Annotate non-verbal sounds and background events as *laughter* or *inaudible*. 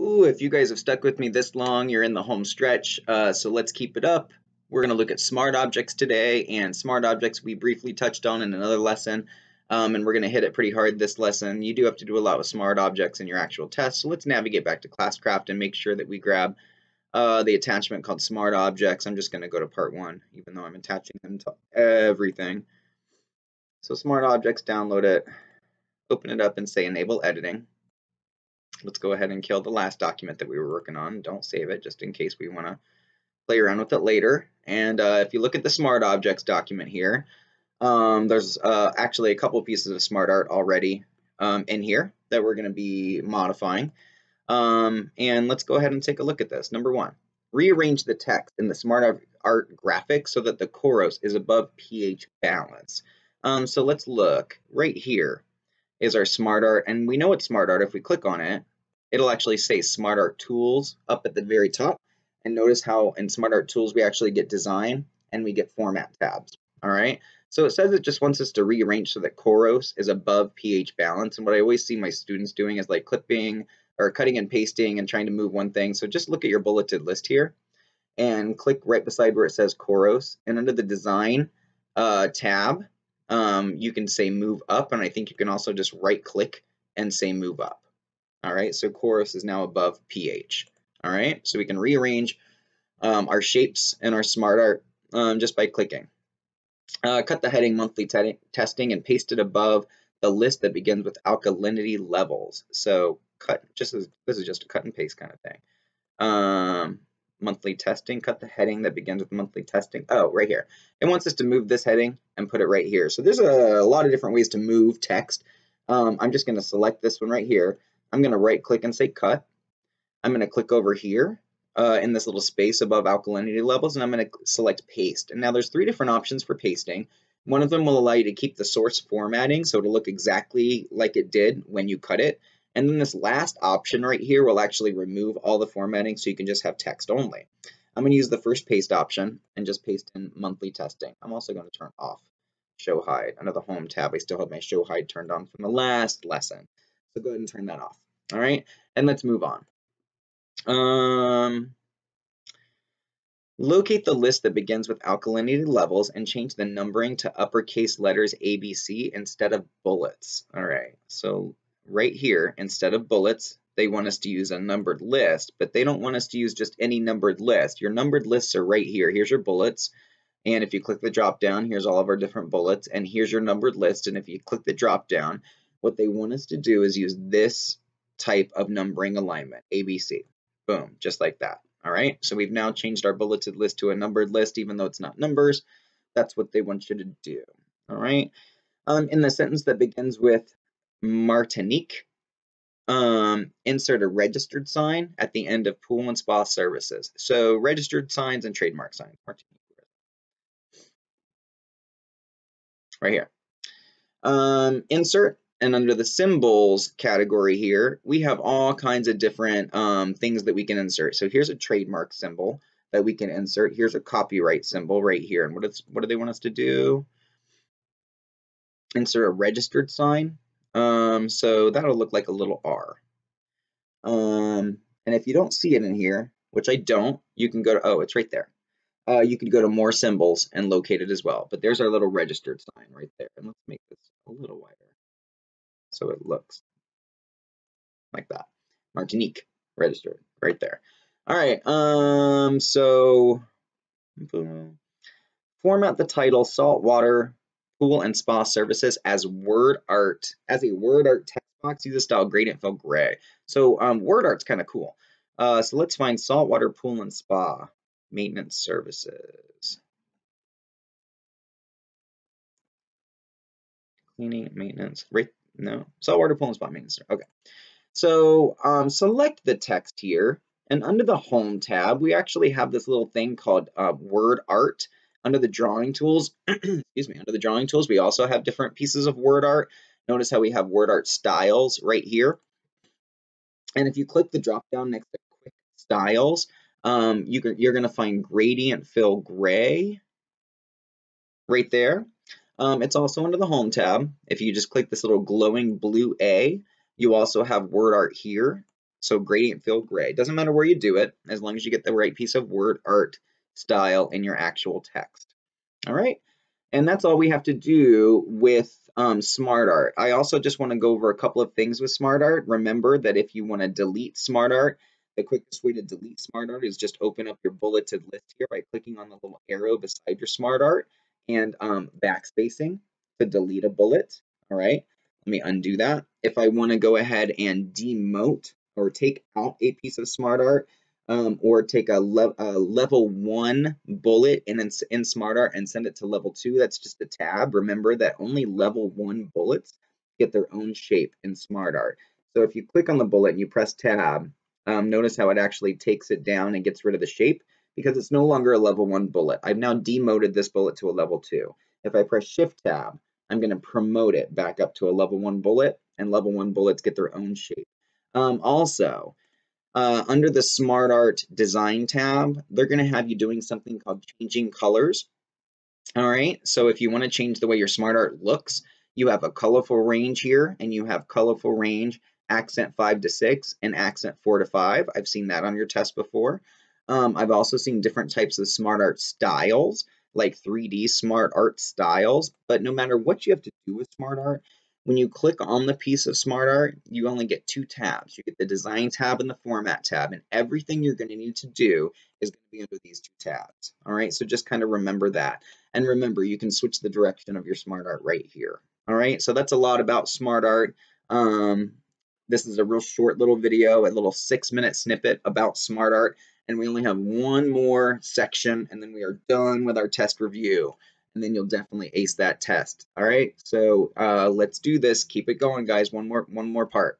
Ooh, if you guys have stuck with me this long, you're in the home stretch. Uh, so let's keep it up. We're going to look at smart objects today, and smart objects we briefly touched on in another lesson, um, and we're going to hit it pretty hard this lesson. You do have to do a lot with smart objects in your actual test, so let's navigate back to Classcraft and make sure that we grab uh, the attachment called smart objects. I'm just going to go to part one, even though I'm attaching them to everything. So smart objects, download it, open it up and say enable editing. Let's go ahead and kill the last document that we were working on. Don't save it just in case we want to play around with it later. And uh, if you look at the smart objects document here, um, there's uh, actually a couple pieces of smart art already um, in here that we're going to be modifying. Um, and let's go ahead and take a look at this. Number one, rearrange the text in the smart art graphic so that the chorus is above pH balance. Um, so let's look right here is our smart art and we know it's smart art if we click on it it'll actually say Smart Art Tools up at the very top. And notice how in Smart Art Tools we actually get Design and we get Format tabs. All right. So it says it just wants us to rearrange so that Khoros is above pH balance. And what I always see my students doing is like clipping or cutting and pasting and trying to move one thing. So just look at your bulleted list here and click right beside where it says Khoros. And under the Design uh, tab, um, you can say Move Up. And I think you can also just right click and say Move Up. All right, so chorus is now above pH. All right, so we can rearrange um, our shapes and our smart art um, just by clicking. Uh, cut the heading monthly te testing and paste it above the list that begins with alkalinity levels. So cut, just as this is just a cut and paste kind of thing. Um, monthly testing, cut the heading that begins with monthly testing. Oh, right here. It wants us to move this heading and put it right here. So there's a, a lot of different ways to move text. Um, I'm just going to select this one right here. I'm going to right click and say cut. I'm going to click over here uh, in this little space above alkalinity levels and I'm going to select paste. And now there's three different options for pasting. One of them will allow you to keep the source formatting so it'll look exactly like it did when you cut it. And then this last option right here will actually remove all the formatting so you can just have text only. I'm going to use the first paste option and just paste in monthly testing. I'm also going to turn off show hide. Under the home tab, I still have my show hide turned on from the last lesson. So go ahead and turn that off. All right, and let's move on. Um, locate the list that begins with alkalinity levels and change the numbering to uppercase letters ABC instead of bullets. All right, so right here, instead of bullets, they want us to use a numbered list, but they don't want us to use just any numbered list. Your numbered lists are right here. Here's your bullets. And if you click the drop down, here's all of our different bullets. And here's your numbered list. And if you click the drop down, what they want us to do is use this type of numbering alignment, ABC. Boom, just like that. All right, so we've now changed our bulleted list to a numbered list, even though it's not numbers. That's what they want you to do. All right, um, in the sentence that begins with Martinique, um, insert a registered sign at the end of pool and spa services. So registered signs and trademark signs. Right here. Um, insert and under the symbols category here, we have all kinds of different um, things that we can insert. So here's a trademark symbol that we can insert. Here's a copyright symbol right here. And what, is, what do they want us to do? Insert a registered sign. Um, so that'll look like a little R. Um, and if you don't see it in here, which I don't, you can go to, oh, it's right there. Uh, you can go to more symbols and locate it as well. But there's our little registered sign right there. And let's make this a little wider so it looks like that. Martinique registered right there. All right, um, so boom. format the title saltwater pool and spa services as word art as a word art text box. Use the style gradient fill gray. So um, word art's kind of cool. Uh, so let's find saltwater pool and spa maintenance services. Cleaning maintenance right no, saltwater pool and spa maintenance. Okay. So um, select the text here, and under the Home tab, we actually have this little thing called uh, Word Art. Under the Drawing Tools, *clears throat* excuse me, under the Drawing Tools, we also have different pieces of word art. Notice how we have word art styles right here. And if you click the drop down next to Quick Styles, um, you can, you're going to find Gradient Fill Gray right there. Um, it's also under the Home tab. If you just click this little glowing blue A, you also have word art here. So gradient fill gray. Doesn't matter where you do it, as long as you get the right piece of word art style in your actual text. All right, and that's all we have to do with um, SmartArt. I also just want to go over a couple of things with SmartArt. Remember that if you want to delete SmartArt, the quickest way to delete SmartArt is just open up your bulleted list here by clicking on the little arrow beside your SmartArt and um, backspacing to delete a bullet. All right, let me undo that. If I want to go ahead and demote or take out a piece of SmartArt, um, or take a, le a, level one bullet in, in, in SmartArt and send it to level two, that's just a tab. Remember that only level one bullets get their own shape in SmartArt. So if you click on the bullet and you press tab, um, notice how it actually takes it down and gets rid of the shape because it's no longer a level one bullet. I've now demoted this bullet to a level two. If I press shift tab, I'm going to promote it back up to a level one bullet and level one bullets get their own shape. Um, also, uh, under the SmartArt design tab, they're going to have you doing something called changing colors. All right, so if you want to change the way your SmartArt looks, you have a colorful range here and you have colorful range accent 5 to 6 and accent 4 to 5. I've seen that on your test before. Um, I've also seen different types of SmartArt styles, like 3D SmartArt styles, but no matter what you have to do with SmartArt, when you click on the piece of SmartArt, you only get two tabs. You get the Design tab and the Format tab, and everything you're going to need to do is going to be under these two tabs. All right, so just kind of remember that. And remember, you can switch the direction of your SmartArt right here. All right, so that's a lot about SmartArt. Um, this is a real short little video, a little six minute snippet about SmartArt, and we only have one more section, and then we are done with our test review and then you'll definitely ace that test. All right, so uh, let's do this. Keep it going, guys. One more, one more part.